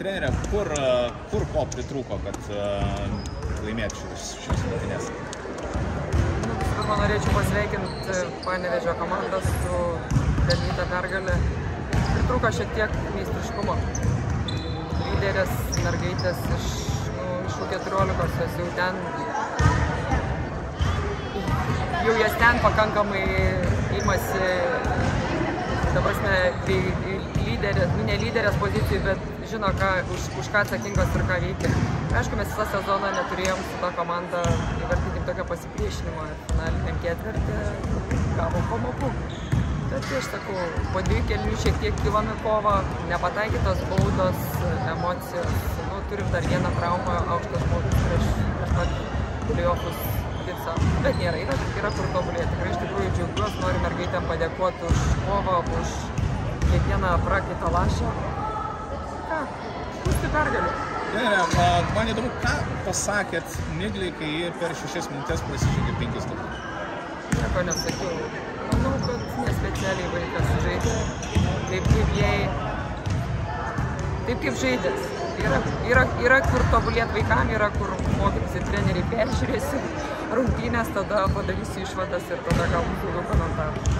Trenerė, kur, kur ko pritrūko, kad laimėti šios, šios rungtynės? Nu, pirma, norėčiau pasveikinti Panevežio komandą su pelnyta pergalė. Pritrūko šiek tiek meistriškumo. Lyderės mergaitės iš, nu, iš U14, jos jau ten jau jas ten pakankamai imasi, prasme, tai lyderės, nu ne lyderės pozicijų, bet žino, ką, už, už ką atsakingos ir ką veikia. Aišku, mes visą sezoną neturėjom su tą komanda, įvardykim tokio pasipriešinimo ir finaliniam ketvirtį gavom pamokų. Bet tai aš sakau, po dviejų kelių šiek tiek kilome kovą, nepataikytos baudos, emocijos. Nu, turim dar vieną traumą, aukštas žmogus prieš, prieš pat playoffus Gipsą. Bet nėra, yra, yra kur tobulėti. Tikrai iš tikrųjų džiaugiuosi, noriu mergaitėm padėkoti už kovą, už kiekvieną prakaitą lašą. Ką? Pūsti pergalį. Ne, ne, man įdomu, ką pasakėt Migliai, kai jie per šešias minutės prasižengė penkis taškus. Nieko nesakiau. Manau, kad nespecialiai vaikas žaidė. Taip kaip jai. Taip kaip žaidės. Yra, yra, yra kur tobulėti vaikam, yra kur mokytis treneriai peržiūrėsi rungtynės, tada padarysiu išvadas ir tada galbūt daugiau komentarų.